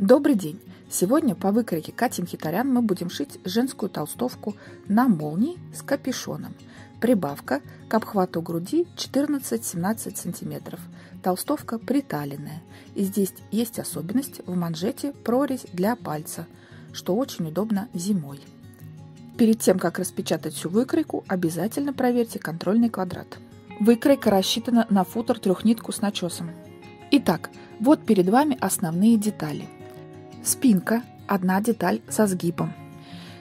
Добрый день! Сегодня по выкройке Кати Мхитарян мы будем шить женскую толстовку на молнии с капюшоном. Прибавка к обхвату груди 14-17 см. Толстовка приталенная. И здесь есть особенность в манжете прорезь для пальца, что очень удобно зимой. Перед тем, как распечатать всю выкройку, обязательно проверьте контрольный квадрат. Выкройка рассчитана на футер трехнитку с начесом. Итак, вот перед вами основные детали – Спинка – одна деталь со сгибом.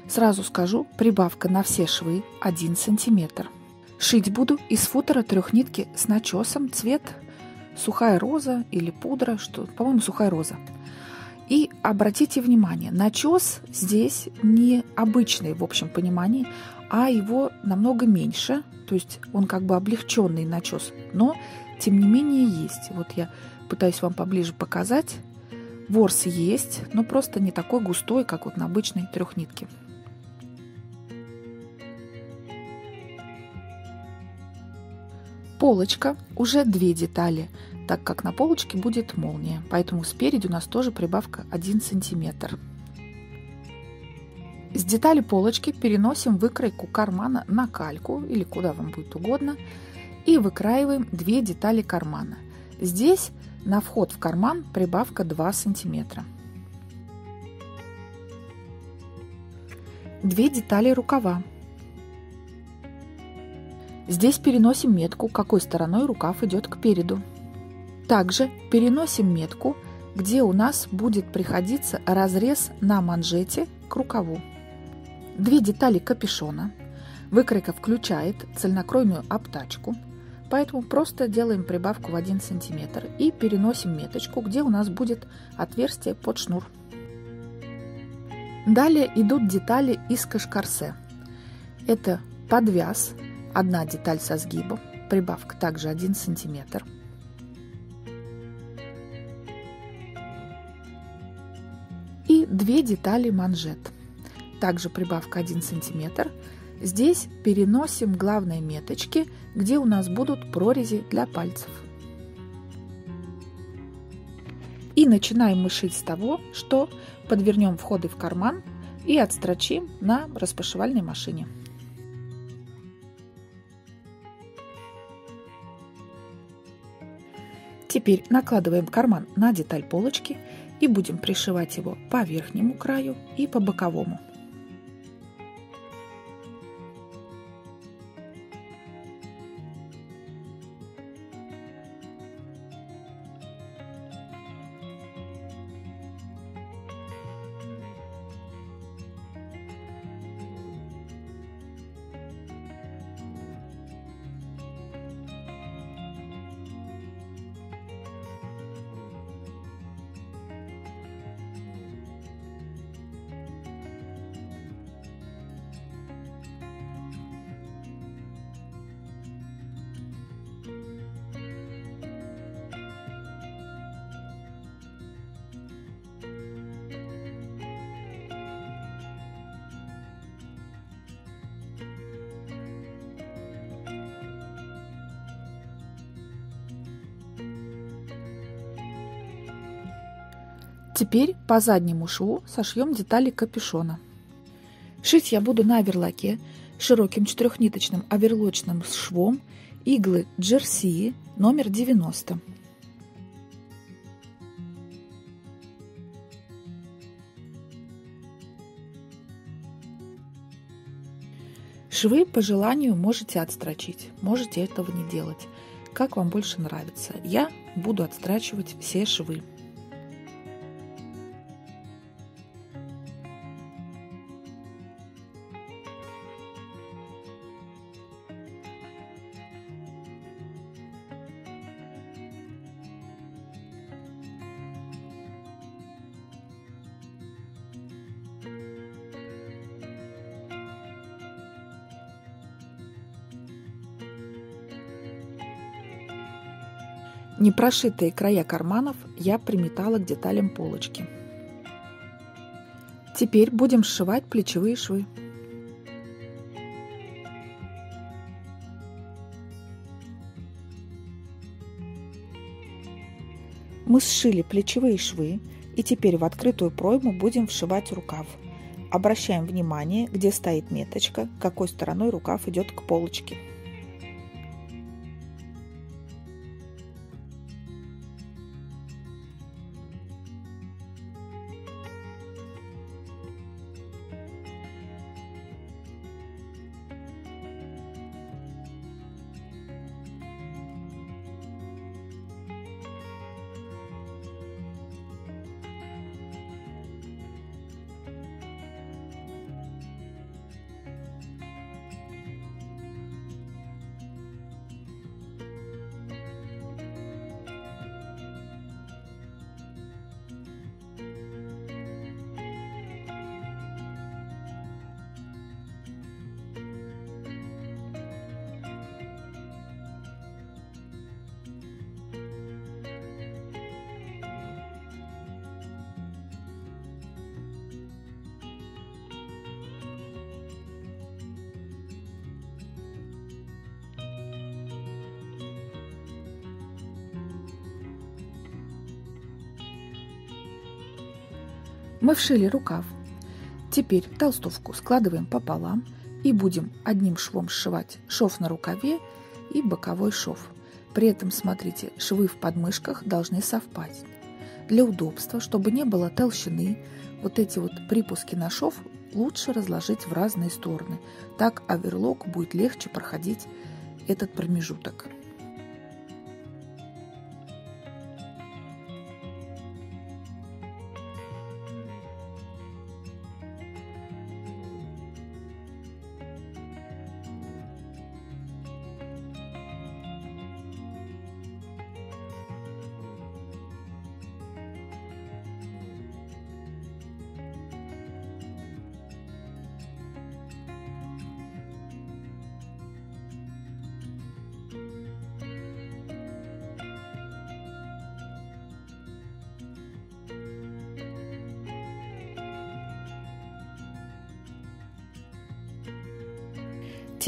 Сразу скажу, прибавка на все швы 1 см. Шить буду из футера трехнитки с начесом цвет сухая роза или пудра, что, по-моему, сухая роза. И обратите внимание, начес здесь не обычный в общем понимании, а его намного меньше, то есть он как бы облегченный начес, но тем не менее есть. Вот я пытаюсь вам поближе показать. Ворс есть, но просто не такой густой, как вот на обычной трехнитке. Полочка уже две детали, так как на полочке будет молния, поэтому спереди у нас тоже прибавка 1 сантиметр. С детали полочки переносим выкройку кармана на кальку или куда вам будет угодно и выкраиваем две детали кармана. Здесь на вход в карман прибавка 2 сантиметра. Две детали рукава. Здесь переносим метку, какой стороной рукав идет к переду. Также переносим метку, где у нас будет приходиться разрез на манжете к рукаву. Две детали капюшона. Выкройка включает цельнокройную обтачку – Поэтому просто делаем прибавку в 1 см и переносим меточку, где у нас будет отверстие под шнур. Далее идут детали из кашкарсе. Это подвяз, одна деталь со сгибом, прибавка также 1 см. И две детали манжет. Также прибавка 1 сантиметр Здесь переносим главные меточки, где у нас будут прорези для пальцев. И начинаем мы шить с того, что подвернем входы в карман и отстрочим на распашивальной машине. Теперь накладываем карман на деталь полочки и будем пришивать его по верхнему краю и по боковому. Теперь по заднему шву сошьем детали капюшона. Шить я буду на оверлоке широким четырехниточным оверлочным швом иглы Джерси номер 90. Швы по желанию можете отстрочить, можете этого не делать, как вам больше нравится. Я буду отстрачивать все швы. Непрошитые края карманов я приметала к деталям полочки. Теперь будем сшивать плечевые швы. Мы сшили плечевые швы, И теперь в открытую пройму будем вшивать рукав. Обращаем внимание, где стоит меточка, какой стороной рукав идет к полочке. Мы вшили рукав. Теперь толстовку складываем пополам и будем одним швом сшивать шов на рукаве и боковой шов. При этом, смотрите, швы в подмышках должны совпасть. Для удобства, чтобы не было толщины, вот эти вот припуски на шов лучше разложить в разные стороны. Так оверлок будет легче проходить этот промежуток.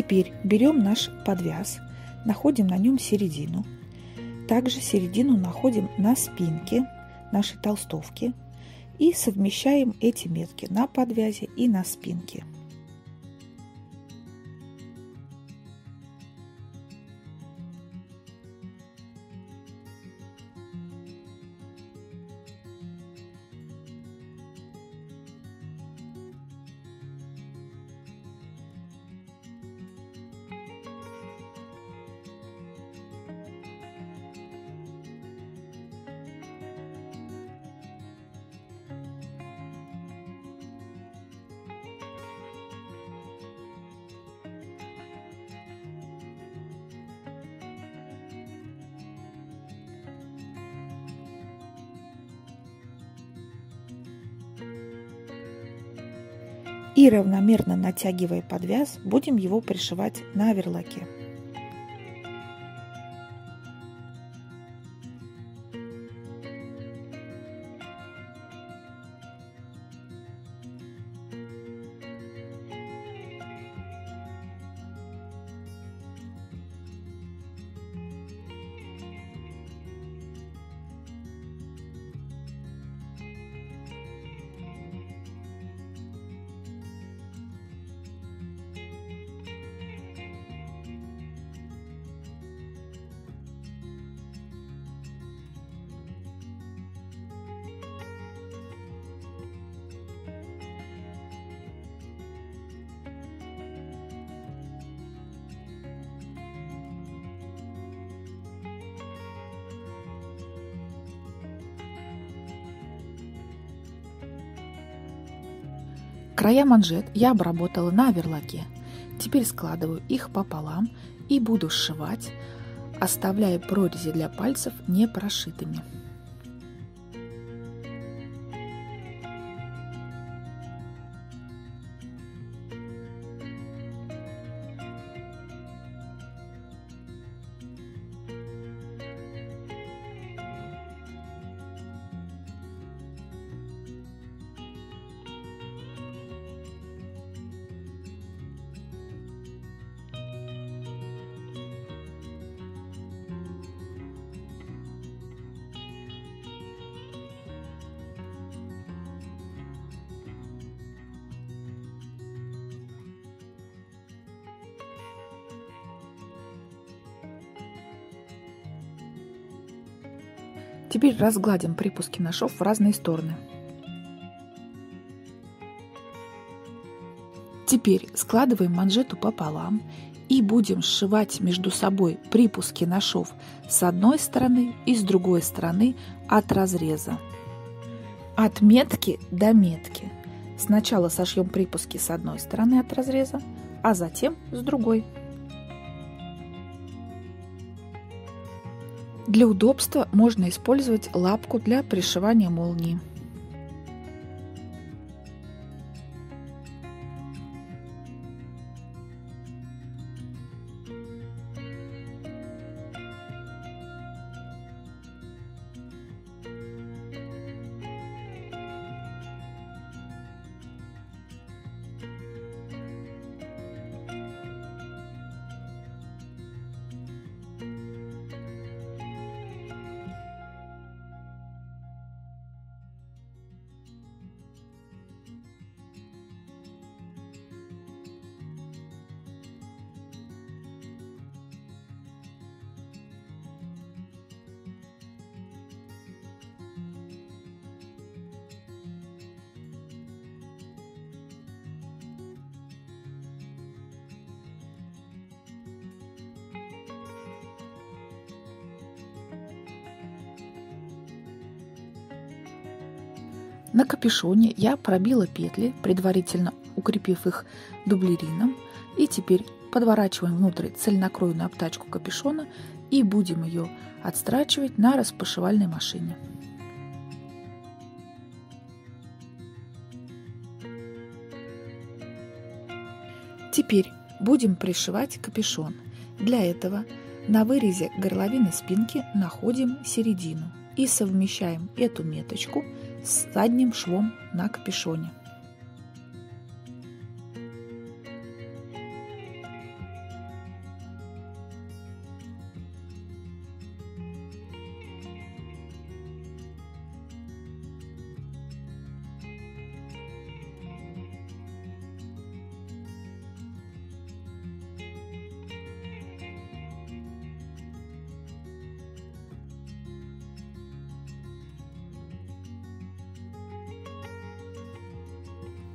Теперь берем наш подвяз, находим на нем середину. Также середину находим на спинке нашей толстовки и совмещаем эти метки на подвязи и на спинке. И равномерно натягивая подвяз, будем его пришивать на оверлоке. Края манжет я обработала на оверлоке. Теперь складываю их пополам и буду сшивать, оставляя прорези для пальцев не прошитыми. Теперь разгладим припуски на шов в разные стороны. Теперь складываем манжету пополам и будем сшивать между собой припуски на шов с одной стороны и с другой стороны от разреза. От метки до метки. Сначала сошьем припуски с одной стороны от разреза, а затем с другой. Для удобства можно использовать лапку для пришивания молнии. На капюшоне я пробила петли, предварительно укрепив их дублерином. И теперь подворачиваем внутрь цельнокроенную обтачку капюшона и будем ее отстрачивать на распашивальной машине. Теперь будем пришивать капюшон. Для этого на вырезе горловины спинки находим середину и совмещаем эту меточку с задним швом на капюшоне.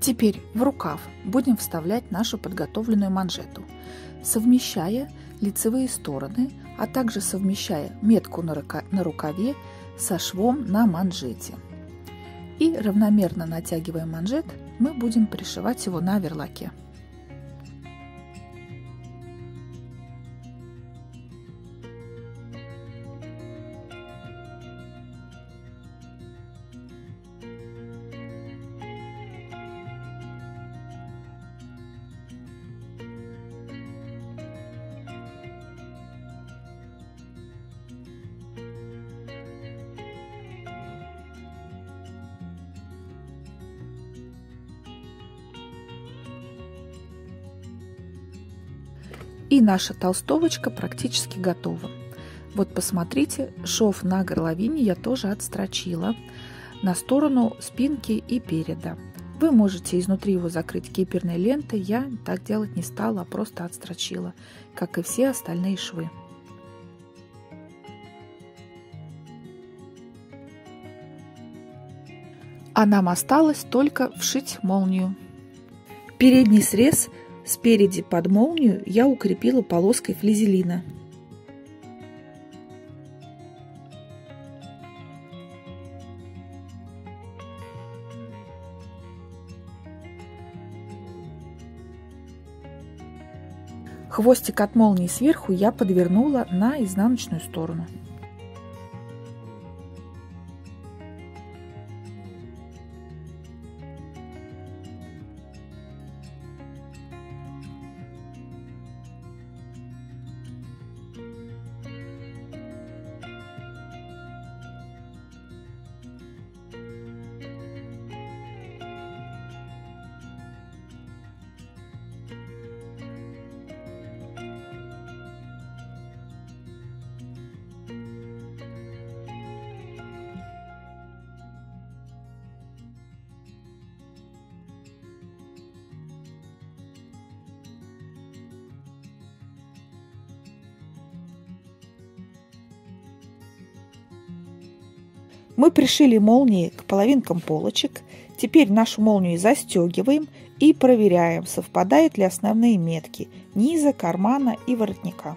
Теперь в рукав будем вставлять нашу подготовленную манжету, совмещая лицевые стороны, а также совмещая метку на, рукаве со швом на манжете. И равномерно натягивая манжет, мы будем пришивать его на верлаке. И наша толстовочка практически готова. Вот посмотрите, шов на горловине я тоже отстрочила на сторону спинки и переда. Вы можете изнутри его закрыть киперной лентой, я так делать не стала, а просто отстрочила, как и все остальные швы. А нам осталось только вшить молнию. Передний срез Спереди под молнию я укрепила полоской флизелина. Хвостик от молнии сверху я подвернула на изнаночную сторону. Мы пришили молнии к половинкам полочек. Теперь нашу молнию застегиваем и проверяем, совпадают ли основные метки низа, кармана и воротника.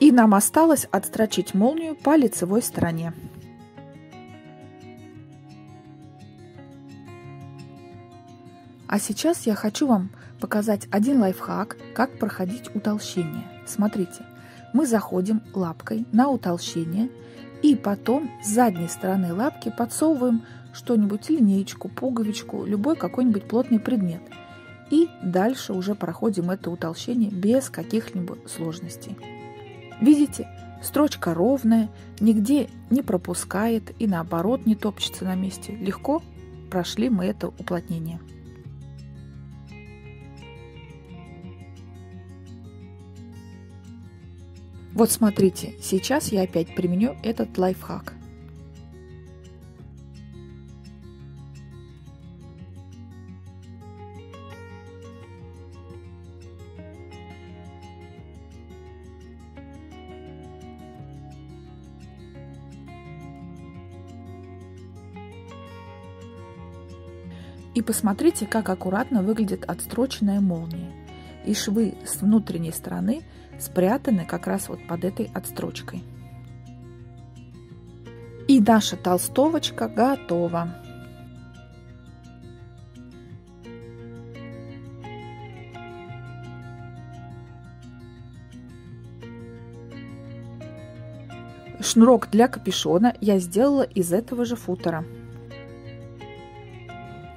И нам осталось отстрочить молнию по лицевой стороне. А сейчас я хочу вам показать один лайфхак, как проходить утолщение. Смотрите, мы заходим лапкой на утолщение и потом с задней стороны лапки подсовываем что-нибудь, линеечку, пуговичку, любой какой-нибудь плотный предмет. И дальше уже проходим это утолщение без каких-либо сложностей. Видите, строчка ровная, нигде не пропускает и наоборот не топчется на месте. Легко прошли мы это уплотнение. Вот смотрите, сейчас я опять применю этот лайфхак. И посмотрите, как аккуратно выглядит отстроченная молния. И швы с внутренней стороны спрятаны как раз вот под этой отстрочкой. И наша толстовочка готова. Шнурок для капюшона я сделала из этого же футера.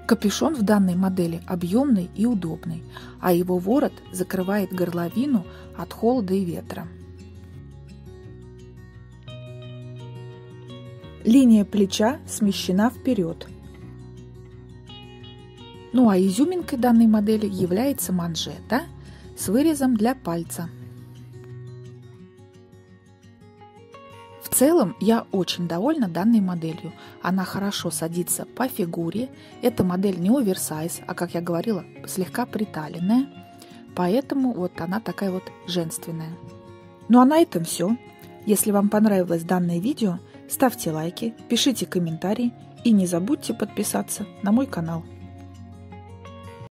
Капюшон в данной модели объемный и удобный, а его ворот закрывает горловину от холода и ветра. Линия плеча смещена вперед. Ну а изюминкой данной модели является манжета с вырезом для пальца. Целом я очень довольна данной моделью. Она хорошо садится по фигуре. Эта модель не оверсайз, а, как я говорила, слегка приталенная. Поэтому вот она такая вот женственная. Ну а на этом все. Если вам понравилось данное видео, ставьте лайки, пишите комментарии и не забудьте подписаться на мой канал.